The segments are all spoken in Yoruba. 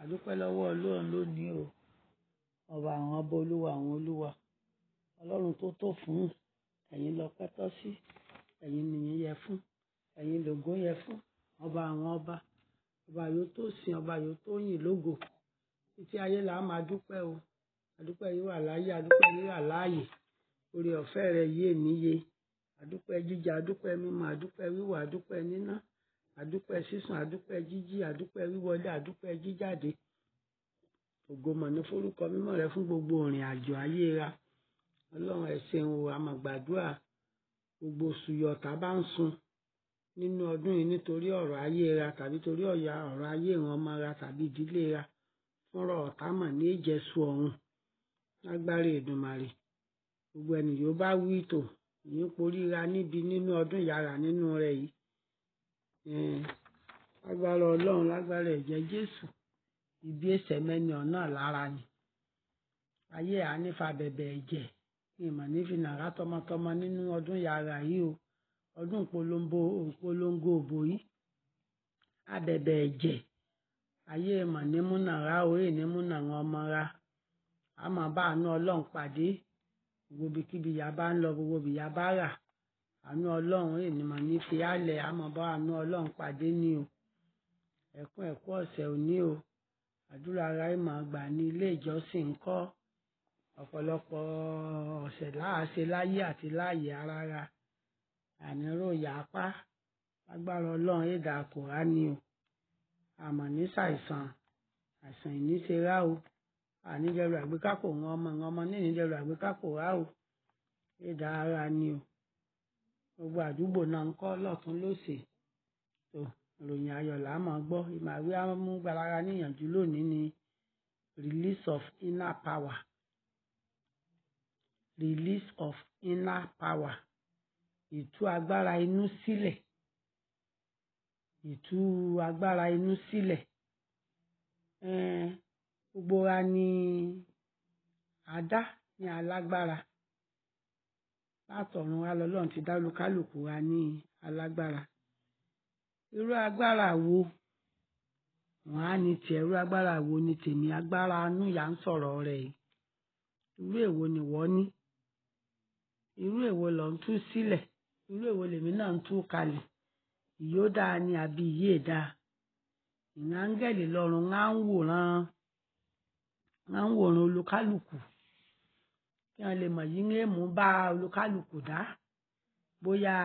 àdúpẹ́ lọ́wọ́ ọlọ́run lónìí o. Ọba àwọn ọba olúwa àwọn olúwa. Ọlọ́run tó tó fún ẹ̀yin lọ́pẹ́ tọ́ sí ẹ̀yin nìyẹn yẹ fún ẹ̀yin lògo yẹ fún. Ọba àwọn ọba ọba yóò tó sìn ọba yóò tó yìn lógo. Títí ayé là á máa dúpẹ́ o. Àdúpẹ́ yìí wà láyé àdúpẹ́ yìí wà láàyè. Oore ọ̀fẹ́ rẹ yé níye àdúpẹ́ jíjẹ àdúpẹ́ mímu àdúpẹ́ wíwọ̀ àdúpẹ́ níná àdúpẹ́ sísùn àdúpẹ́ jíjí àdúpẹ́ wíwọlé àdúpẹ́ jíjáde. Ògo mọ̀ ní forúkọ mímọ́ rẹ fún gbogbo ìrìn àjò ayé ra ọlọ́run ẹ ṣeun o àmọ́ gbàdúrà. Gbogbo sùyọ̀ tá bá ń sun nínú ọdún yìí nítorí ọ̀rọ̀ ayé ra tàbí torí ọ̀yà ọ̀rọ̀ ayé ìran ọmọ ra tàbí ìdílé ra fúnra ọ̀tá mọ̀ ní ìjẹsù ọ̀run lágbára Èdùmàrè gbogbo ẹni bá wí tò yìí poríra níbi nínú ọdún yàrá nínú rẹ yìí lágbára ọlọ́run lágbára ẹ̀jẹ̀ Jésù ìbí ẹsẹ̀ mẹ́ni ọ̀nà lára ni. Ayé ànífà bẹ̀bẹ̀ ẹ̀jẹ̀. Ìmọ̀ nífi nàrà tọmọtọmọ nínú ọdún yàrá yìí o. Ọdún polongo polongo òbò yìí. Abẹ̀bẹ̀ ẹ̀jẹ̀. Ayé ìmọ̀ nímú nàrà òye nímú nàrà ọmọ ra. Àmọ́ bá àánú ọlọ́run pàdé. Gbogbo ibikíbi ìyá bá ń lọ gbogbo ibi ìyá bá rà àánú ọlọ́run ènìmọ̀ ní fi álẹ̀ àmọ́ bá àánú ọlọ́run pàdé ní o. Ẹ̀kún ẹ̀kú ọ̀sẹ̀ òní o. Àdúrà ara ìmọ̀ àgbà ní ilé ìjọsìn ń kọ́ ọ̀pọ̀lọpọ̀ ọ̀sẹ̀ láàṣẹ láyé àti láàyè ara ra àníró yàpá lágbára ọlọ́run èdè àkùrá ni o. Àmọ̀ ní ṣàìsàn. Àìsàn ìníṣẹ́ra o. Àníjẹrù àgbékápò wọn ọmọ wọn ọmọ ní ìníjẹrù àgbékápò rà o. Èdè ara ni o gbogbo àdúgbò náà ń kọ́ lọ́tún lọ́sẹ̀ tó ìròyìn ayọ̀ là á máa gbọ́. Ìmàwé amúgbára níyànjú lónìí ni release of inner power. Release of inner power. Ìtú agbára inú sílẹ̀. Ìtú agbára inú sílẹ̀. Gbogbo wa ni àdá ní alágbára látọ̀run wa lọ́lọ́run ti dá olúkálùkù wa ní alágbára. Irú agbára wo? Wọn á ní tiẹ̀ irú agbára wo ni tèmi? Agbára anú yà ń sọ̀rọ̀ rẹ̀ irú èwo ni wọ́n ní? Irú èwo lọ ń tú sílẹ̀? Irú èwo lèmi náà ń tú kalẹ̀? Ìyó dáa ni àbí ìyé dáa? Ìyẹn áńgẹ́lì lọ́run á ń wòran á ń wòran olúkálùkù kí wọn lè mọ̀ yí ń mú bá olúkálùkù dá. Bóyá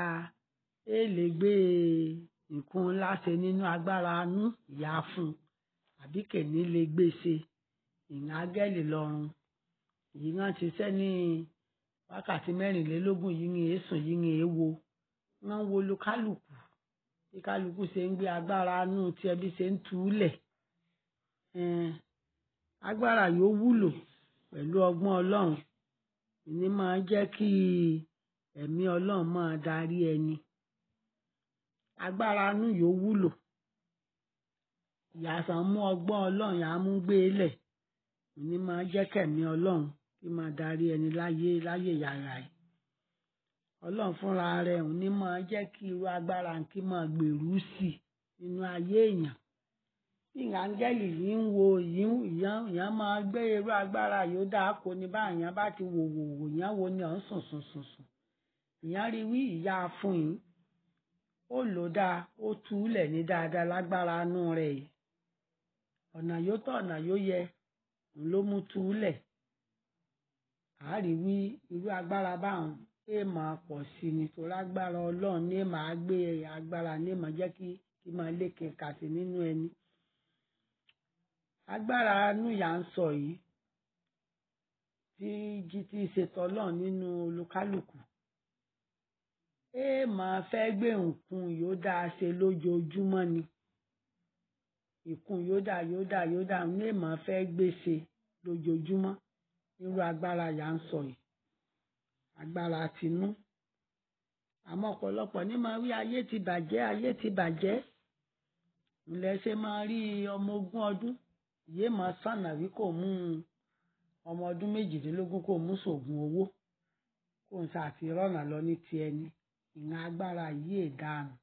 ẹ lè gbé nǹkan ńlá ṣe nínú agbára anú ìyá fún un. Àbí kèní lè gbé ṣe ìyẹn áńgẹ́lì lọ́run. Yìí wọ́n ti ṣẹ́ ní wákàtí mẹ́rìnlélógún yìí ní èsùn yìí ní èèwo wọ́n ń wo olúkálùkù bí kálukú ṣe ń gbé agbára anú tí ẹbí ṣe ń tú lẹ̀. Agbára yóò wúlò pẹ̀lú ọgbọ́n ọlọ́run ìní máa jẹ́ kí ẹ̀mí ọlọ́run máa darí ẹni. Agbára anú yóò wúlò. Ìyàsàn mú ọgbọ́n ọlọ́run yà á mú gbé lẹ̀. Ìní máa jẹ́ kẹ̀mí ọlọ́run kí máa darí ẹni láyé láyé yàrá ẹ̀ ọlọ́run fúnra rẹ̀ ìní máa jẹ́ kí irú agbára kí máa gbèrú sí nínú ayé èèyàn bí áńgẹ́lì yìí ń wo ìyẹn máa gbé irú agbára yóò dáa kó ní báyẹn bá ti wò wò wò yẹn wo ni ọ̀ ń sùn sùn sùn sùn. Ìyẹn rí wí ìyá fún yín ó lò dáa ó túlẹ̀ ní dáadáa lágbára inú rẹ̀ yìí. Ọ̀nà yóò tọ̀ ọ̀nà yóò yẹ òun ló mú túlẹ̀. Àárí wí irú agbára báwọn ẹ máa pọ̀ sí ni torí agbára ọlọ́run ní máa gbé agbára ní máa jẹ́ kí kí máa lékè kàtí nínú ẹni agbára inú yà ń sọ yìí tí jí tí ṣètò ọlọ́run nínú olúkálùkù. Ẹ máa fẹ́ gbé nǹkan yóò dáa ṣe lójoojúmọ́ ni? Ìkun yóò dáa yóò dáa yóò dáa ní èèmọ̀ fẹ́ gbé ṣe lójoojúmọ́. Irú agbára yà ń sọ yìí. Agbára tinú àmọ́ ọ̀pọ̀lọpọ̀ ní máa rí ayé ti bàjẹ́ ayé ti bàjẹ́. Ńlẹ̀ ṣe máa rí ọmọ ogún ọdún yé máa sànà wí kò mú ọmọ ọdún méjìdínlógún kò mú sògùn owó. Kò ń ṣàti rọ́nà lọ ní ti ẹni. Ìran agbára yìí èdànù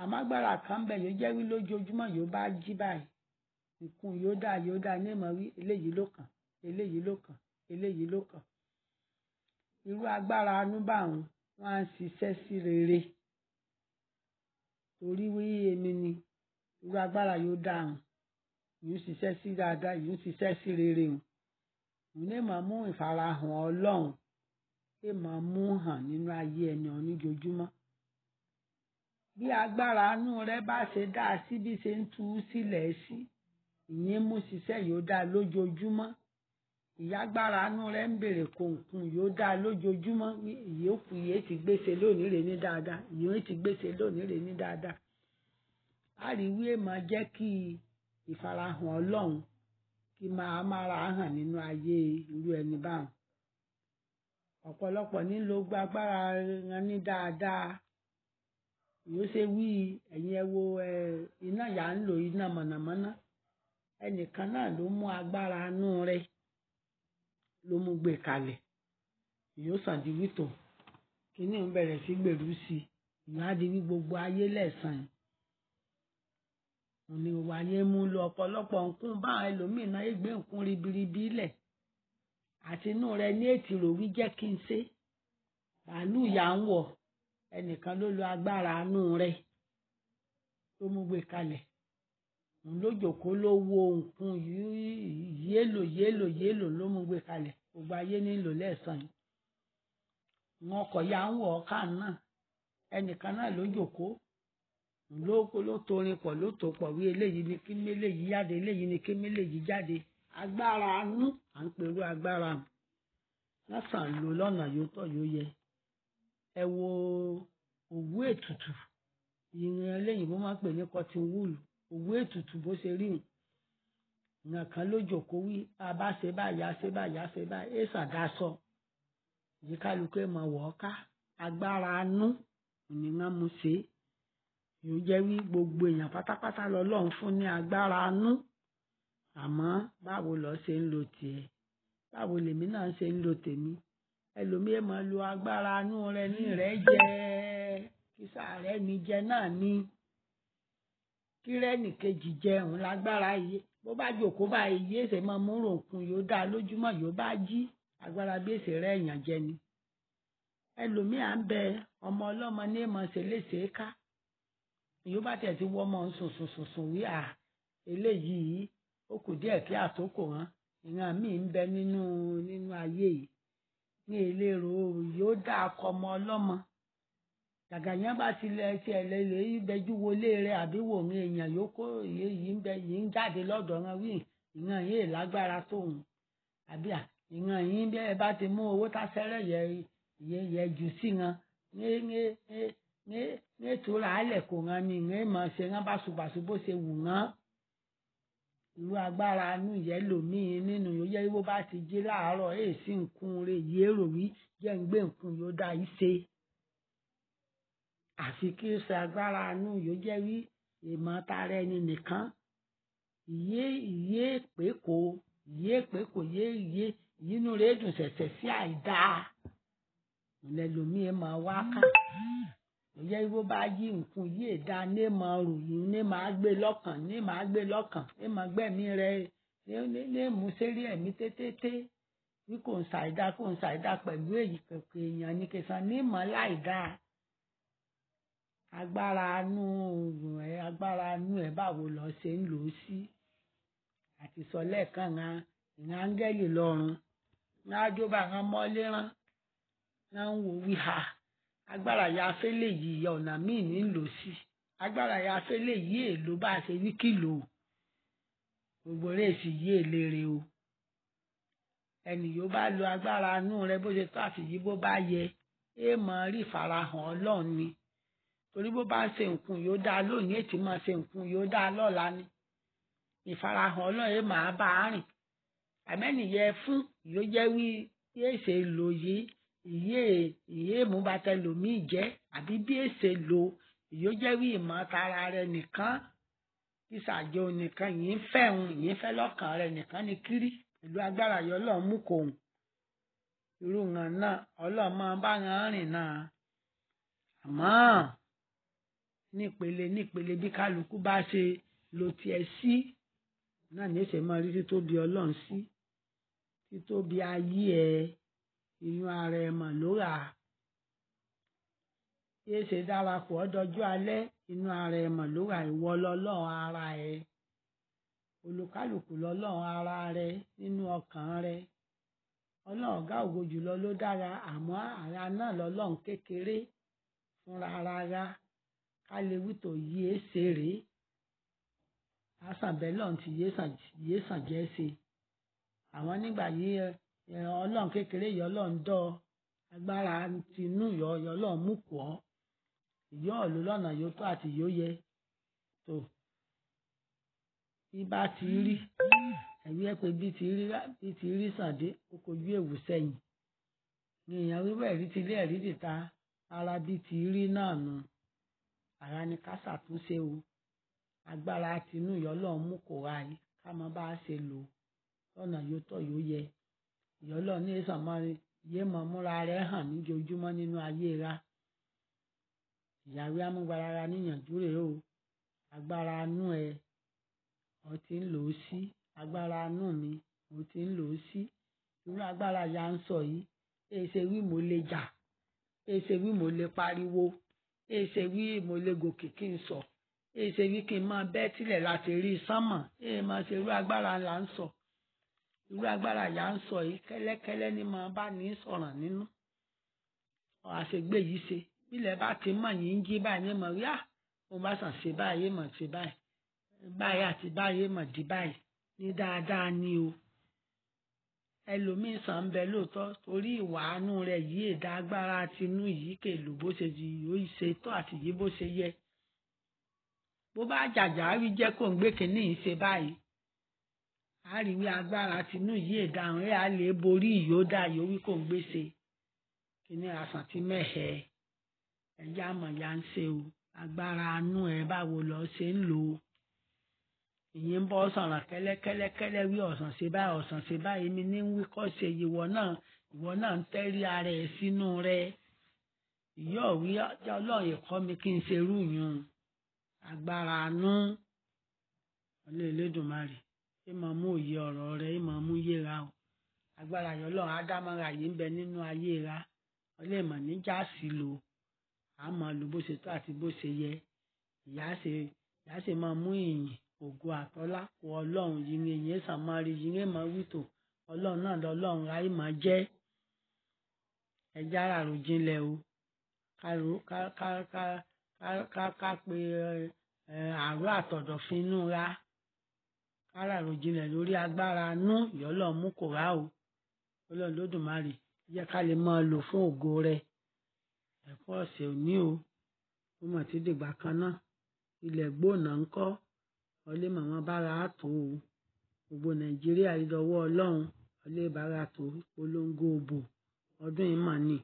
àmọ́ agbára kan bẹ̀ yóò jẹ́ wí lójoojúmọ́ yóò bá jí báyìí. Ìkún yóò dá yóò dá ní ìmọ̀ wí eléyìí ló kàn eléyìí ló kàn eléyìí ló kàn. Irú agbára anúbàwọn wọn á ń ṣiṣẹ́ sí rere. Torí wí èmi ni irú agbára yóò dá àwọn yìí ń ṣiṣẹ́ sí dáadáa yìí ń ṣiṣẹ́ sí rere o. Òun lè máa mú ìfarahàn ọlọ́run lè máa mú hàn nínú ayé ẹni oníjojúmọ́ bí agbára anú rẹ bá ṣe dá a sí bí ṣe ń tú u sílẹ̀ sí ìyẹn mú ṣiṣẹ́ yóò dá lójoojúmọ́. Ìyágbára anú rẹ ń bèrè kòǹkùn yóò dá lójoojúmọ́. Ìyókù yìí ti gbèsè lónìí rè ní dáadáa ìyókù ti gbèsè lónìí rè ní dáadáa. Àríwí máa jẹ́ kí ìfarahàn ọlọ́run kí máa mára hàn nínú ayé irú ẹni báwọn ọ̀pọ̀lọpọ̀ nílò gbàgbára wọn ní dáadáa. Yóò ṣe wí ẹ̀yin ẹ wo iná yà ń lò iná mọ̀nàmọ́ná. Ẹnìkan náà ló mú agbára inú rẹ ló mú gbé kalẹ̀. Yóò sàn di wítò. Kíní ń bẹ̀rẹ̀ sí gbèrú sí i. Ìyá di wí gbogbo ayé lẹ́sàn-án òní wáyé mú lọ ọ̀pọ̀lọpọ̀ nǹkan báwọn ẹlòmíì náà gbé nǹkan ribiribi lẹ̀. Àti inú rẹ ní ètì rò wí jẹ́ kí n ṣe. Bàálù yà ń wọ̀ ẹnìkan ló lo agbára inú rẹ ló mú gbé kalẹ̀. Òun ló jòkó ló wo nǹkan yélò yélò yélò ló mú gbé kalẹ̀. Gbogbo ayé nílò lẹ́sàn-án wọn kọ̀ ya ń wọ̀ ọ́kà náà ẹnìkan náà ló jòkó ló ló torin pọ̀ ló tó pọ̀ wí eléyìí ni kí méléyìí jáde eléyìí ni kí méléyìí jáde. Agbára anú à ń perú agbára. Lásán lò lọ́nà yóò tọ́ yóò yẹ. Ẹ wo òwú ètùtù ìrìn eléyìí bó máa ń pè ní cotton wool. Òwú ètùtù bó ṣe rí nǹkan kan ló wí a bá ṣe báyà ṣe báyà yìí kálukú ẹ mọ wọ́ ká. Agbára anú ni wọ́n mú ṣe. é yóò jẹ́ wí gbogbo èèyàn pátápátá lọ́lọ́run fún ní agbára anú àmọ́ báwo lọ ṣe ń lo tiẹ̀? Báwo lèmi náà ṣe ń lo tèmi? Ẹlòmíì máa lo agbára anú rẹ ní rẹ jẹ. Kísà rẹ ní jẹ náà ní kí rẹ́nì kejì jẹ òun lágbára iye bó bá jòkó bá iye èsè máa mú ròǹkun yóò dá lójúmọ́ yóò bá jí. Agbára bí rẹ èèyàn jẹ ni. Ẹlòmíì à ń bẹ ọmọ ọlọ́mọ ní èèmọ̀ ṣe léṣe ká yóò bá tẹ̀ tí wọ́n mọ̀ ń sùn sùn sùn sùn wí à eléyìí ó kù díẹ̀ kí àtòkò hàn. Ìran míì ń bẹ nínú nínú ayé yìí. Ní ìlérò yóò dá akọ ọmọ ọlọ́mọ. Gàgà bá tilẹ̀ ti ẹ̀ lẹ́lẹ́ ìbẹ́jú wọlé rẹ̀ àbí wò ní èèyàn yòókù yìí ń bẹ yìí ń jáde lọ́dọ̀ wọn wí ìran yìí lágbára tóun àbí ìran yìí bẹ́ẹ̀ bá ti mú owó tásẹ́rẹ̀ yẹ yẹ jù sí wọn ní ní ìtura alẹ̀ kò wọn ni ìwé mọ̀ ṣe wọn bá ṣùbàṣù bó ṣe wù wọn irú agbára inú ìyẹn lòmíì nínú yóò yẹ bó bá ti jí láàárọ̀ èyí sí nǹkan rẹ̀ yìí èrò wí jẹ́ ń gbé nǹkan yóò dá yìí ṣe. Àfi kí ó ṣe agbára inú yóò jẹ́ wí ìmọ̀ tara ẹni nìkan. Ìyé ìyé pé kò ìyé pé kò yé ìyé ìyínú rẹ̀ dùn ṣẹ̀ṣẹ̀ sí àìdáa. Ìlẹ́lòmíì máa wá kà ìyẹ́ bó bá yí nǹkan yí èdá ní máa ròyìn ní máa gbé lọ́kàn ní máa gbé lọ́kàn ní máa gbẹ̀mí rẹ ní mú sérí ẹ̀mí tétété. Bí kò ń ṣàìdá kò ń ṣàìdá pẹ̀lú èyí kẹ̀kẹ́ èèyàn ní kẹsàn ní mọ̀ láìdá agbára inú ẹ agbára inú ẹ báwo lọ ṣe ń lò ó sí? Àti sọ lẹ́ẹ̀kan ìran ìran áńgẹ́lì lọ́run. Ní ájóbá àwọn mọ́lé rán náà ń wo wíhà agbára ya afẹ́lẹ̀ yìí ọ̀nà míì ní lò sí agbára ya afẹ́lẹ̀ yìí èlò bá a ṣe wí kìlò gbogbo rèésì yìí èlérè o. Ẹnì bá lo agbára inú rẹ bó ṣe tó àfìyí bó bá yẹ é mọ rí ìfarahàn ọlọ́run ni. Torí bó bá ń ṣe nǹkan yóò dá lónìí ètí máa ṣe nǹkan yóò dá lọ́la ni. Ìfarahàn ọlọ́run é máa bá a rìn. Àmẹ́nìyẹ fún yóò jẹ́ wí yéé lò yìí ìyé ìyé ìmúbatẹlòmíì jẹ́ àbí bí èsè lò ìyó jẹ́ wí ìmọ̀ tara rẹ nìkan. Ìṣàjò nìkan yìí ń fẹ́ òun yìí ń fẹ́ lọ́kàn rẹ nìkan ni kiri ìlú agbára yọ ọlọ́run mú kò hùn irú wọn náà ọlọ́run máa bá wọn rìn náà. Àmọ́ nípele nípele bí kálukú bá ṣe lo tiẹ̀ sí náà ní èsè rí títóbi ọlọ́run sí. Títóbi ayé ẹ inú ara ẹ mọ̀ ló rà á bí èsè darapọ̀ ọdọọjọ́ alẹ́ inú ara ẹ mọ̀ ló rà ìwọ lọ́lọ́run ara ẹ. Olùkálùkù lọ́lọ́run ara rẹ nínú ọkàn rẹ. Ọlọ́run ọ̀gá ògo jùlọ ló dára àmọ́ ara náà lọ́lọ́run kékeré fúnra rárá ká lè wí tó èsè rèé àṣàbẹ́lọ́n ti yé sàn jẹ́ ṣe. Àwọn nígbà yìí ọlọ́run kékeré yìí ọlọ́run dọ́ agbára tinú yọ ọlọ́run mú kọ́ ìyọ́ ọ̀lú lọ́nà yóò tó àti yóò yẹ. Tó bí bá ti rí ẹ̀rí ẹ̀ pé bí ti rí bí ti rí sàndé ó kojú èwù sẹ́yìn. Èèyàn wíwẹ̀ ẹ̀rí ti lé ẹ̀rí dìta ara bí ti rí náà nù ara ni ká ṣàtúnṣe o. Agbára tinú ìyọ́lọ́run mú kó ra yìí. Ká mọ bá a ṣe lò. Lọ́nà yóò tọ́ yóò yẹ ìyọ́lọ́run ní mọ́ yé mọ́ múra rẹ̀ hàn níjojúmọ́ nínú ayé ra ìyàwó amúgbára níyànjú rèé o. Agbára inú ẹ ọ ti ń lò ó sí. Agbára inú mi mo ti ń lò ó sí. Irú agbára ya ń sọ yìí èsè wí mo lè jà. Èsè wí mo lè pariwo. Èsè wí mo lè gòkè kí n sọ. Èsè wí kí n máa bẹ́ tilẹ̀ láti rí sánmọ̀. Èè ṣe irú agbára là ń sọ irú agbára yà ń sọ yìí kẹ́lẹ́kẹ́lẹ́ ni máa bá ní sọ̀rọ̀ nínú. Àṣegbè yìí ṣe. Bílẹ̀ bá ti mọ̀ yìí ń jí báyìí mọ̀ rí à mo bá sàn ṣe báyìí mọ̀ ṣe báyìí. Báyìí àti báyìí mọ̀ di báyìí. Ní dáadáa ni o. Ẹlòmíín sàn ń bẹ lóòótọ́ torí ìwà àánú rẹ̀ yìí èdè agbára tinú yìí kèlò bó ṣe di yóò ṣe tó àti yìí bó ṣe yẹ. Bó bá jàjà rí jẹ́ kó ń gbé kínní yìí ṣe báyìí a rí wí agbára tinú yìí èdè àwọn ẹ̀ á lè borí ìyódà yóò wí kó ń gbé ṣe kínní àsàn tí mẹ́hẹ̀ ẹ̀yà mọ̀ ya ń ṣe o. Agbára àánú ẹ̀ báwo lọ ṣe ń lò ó? Ìyẹn ń bọ́ sọ̀rọ̀ kẹ́lẹ́kẹ́lẹ́kẹ́lẹ́ wí ọ̀sán ṣe báyìí ọ̀sán ṣe báyìí. Mi ní wí kọ́ ṣe ìwọ náà ìwọ náà ń tẹ́rí ara ẹ̀ sínú rẹ. Ìyá òwí ọlọ́run ẹ̀kọ́ mi kí n ṣe irú agbára àánú ọlẹ́ Elédùmarè ẹ máa mú òye ọ̀rọ̀ rẹ ẹ máa mú yéra o. Agbára yẹn ọlọ́run ádámọ́ra yìí ń bẹ nínú ayé ra. Ọlẹ́ ìmọ̀ níjà sí lò. Àmọ́ lò bó ṣe tó àti bó ṣe yẹ. Ìyá ṣe máa mú ìyìn ògo àtọ́lá kó ọlọ́run yìí ni èyí sàn máa rí yìí ní máa wí tò. Ọlọ́run náà lọ́lọ́run ráyè máa jẹ́. Ẹja àrò jinlẹ̀ o. Ká pe àrò àtọ̀dọ̀fin ra kára àrò jinlẹ̀ lórí agbára nú ìyọ́lọ́ mú kò rá o. Ọlọ́run lódùmarè jẹ́ ká lè máa lò fún ògo rẹ̀. Ẹ̀kọ́ ọ̀sẹ̀ òní o. Ó mọ̀ tí dìgbà kan náà ilẹ̀ gbóná ń kọ́. Ọlé màmá bára tó o. Gbogbo nàìjíríà ìdọwọ́ ọlọ́run ọlé bára tó polongo òbò. Ọdún yìí mà ní.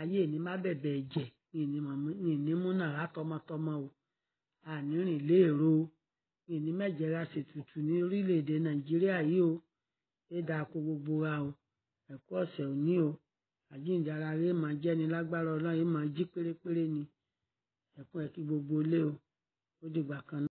Ayé ní má bẹ̀bẹ̀ ẹ̀jẹ̀ ní ní múnà rà tọmọtọmọ o ànírìn léèrò o ní ní mẹ́jẹ̀ra ṣètùtù ní orílẹ̀-èdè nàìjíríà yìí o. Ẹ dáa kó gbogbo wa o. Ẹ̀kọ́ ọ̀sẹ̀ òní o. Àjíǹdára rẹ̀ máa jẹ́ni lágbára ọlọ́run máa jí pérépéré ni. Ẹ̀kún ẹ̀kí gbogbo ilé o. Ó dìgbà kan náà.